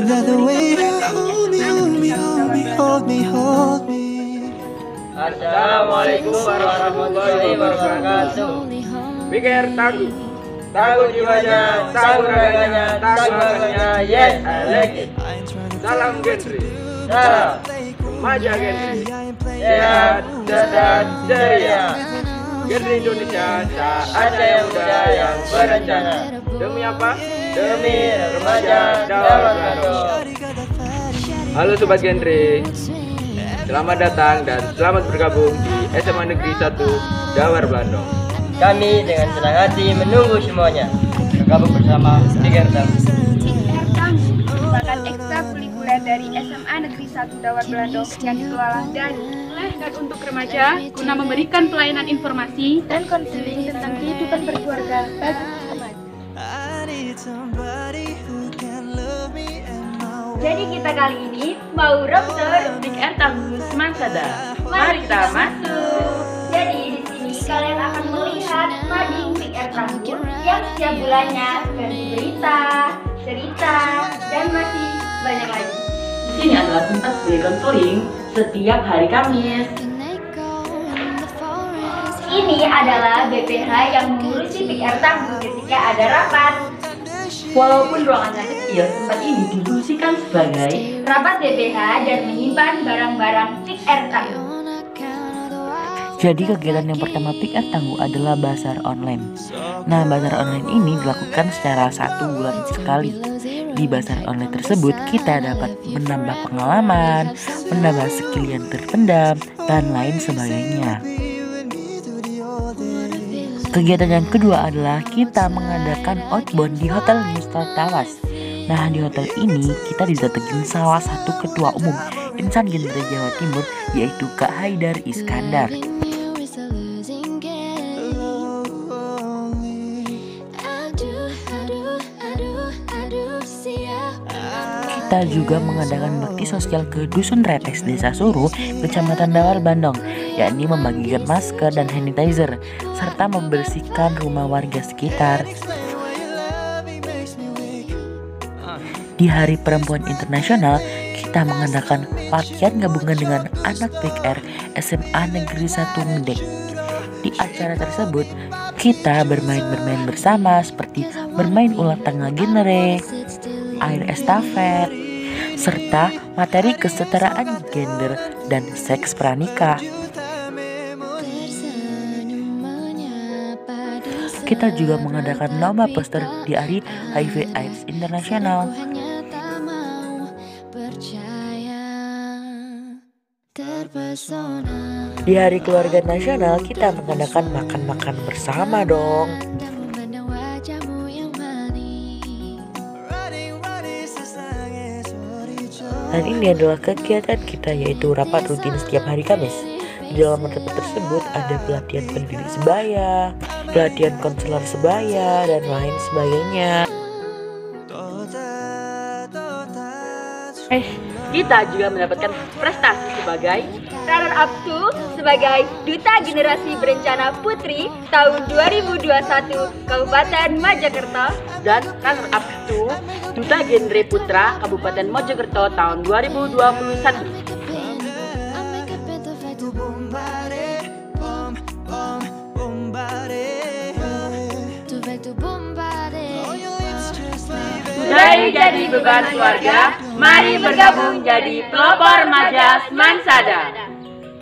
That the way you hold me, hold me, hold me, hold me, hold me. Assalamualaikum warahmatullahi wabarakatuh. Pikir tangguh, tangguh jiwanya, tangguh raganya, tangguh raganya. Yes, I like it. Salam genre, salam remaja genre. Sehat, sehat, ceria. Genre Indonesia saatnya yang muda yang berencana. Demi apa? Demi remaja Dawar Bandung. Halo Sobat Genre, selamat datang dan selamat bergabung di SMA Negeri 1 Dawar Blandong. Kami dengan senang hati menunggu semuanya. Bergabung bersama dan Ertang merupakan ekstrakurikuler dari SMA Negeri 1 Dawar Belandong yang dikelola dan oleh dan untuk remaja guna memberikan pelayanan informasi dan konseling tentang kehidupan berkeluarga bagi Jadi kita kali ini mau road tour Big Air Tangguh Semansada. Mari kita masuk. Jadi di sini kalian akan melihat mading Big Air Tangguh yang setiap bulannya ganti berita, cerita, dan masih banyak lagi. Di sini adalah tempat free counseling setiap hari Kamis. Ini adalah BPH yang mengurusi Big Air Tangguh ketika ada rapat. Walaupun ruangannya kecil, tempat ini difungsikan sebagai Rapat BPH dan menyimpan barang-barang Air Tangguh. Jadi kegiatan yang pertama Pick Tangguh adalah bazar online. Nah, bazar online ini dilakukan secara satu bulan sekali. Di bazar online tersebut kita dapat menambah pengalaman, menambah skill yang terpendam, dan lain sebagainya. Kegiatan yang kedua adalah kita mengadakan outbound di Hotel Nustal Tawas. Nah, di hotel ini kita didatengin salah satu ketua umum insan genre Jawa Timur yaitu Kak Haidar Iskandar. Kita juga mengadakan bakti sosial ke Dusun Retes Desa Suruh, Kecamatan Dawar, Bandung, yakni membagikan masker dan sanitizer, serta membersihkan rumah warga sekitar. Di Hari Perempuan Internasional, kita mengadakan latihan gabungan dengan anak PKR SMA Negeri 1 Ngedek. Di acara tersebut, kita bermain-bermain bersama seperti bermain ulang tangga genre, air estafet, serta materi kesetaraan gender dan seks pranikah. Kita juga mengadakan lomba poster di hari HIV AIDS Internasional. Di hari keluarga nasional kita mengadakan makan-makan bersama dong. Dan ini adalah kegiatan kita yaitu rapat rutin setiap hari Kamis. Di dalam rapat tersebut ada pelatihan pendiri sebaya, pelatihan konselor sebaya, dan lain sebagainya. Eh, kita juga mendapatkan prestasi sebagai Runner up to sebagai Duta Generasi Berencana Putri tahun 2021 Kabupaten Majakerta dan runner up to Duta Genre Putra Kabupaten Mojokerto tahun 2021. Sudah jadi beban keluarga, mari bergabung jadi pelopor remaja Semansada.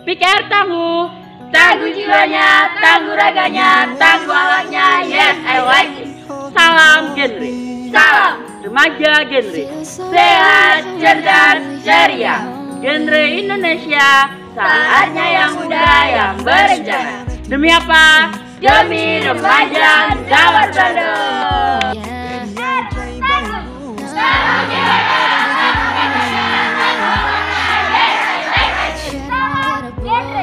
Pikir tangguh, tangguh jiwanya, tangguh raganya, tangguh alatnya, yes I like it. Salam genre, salam remaja genre, sehat, cerdas, ceria. Genre Indonesia, saatnya yang muda yang berencana. Demi apa? Demi remaja Dawar Bandung. Get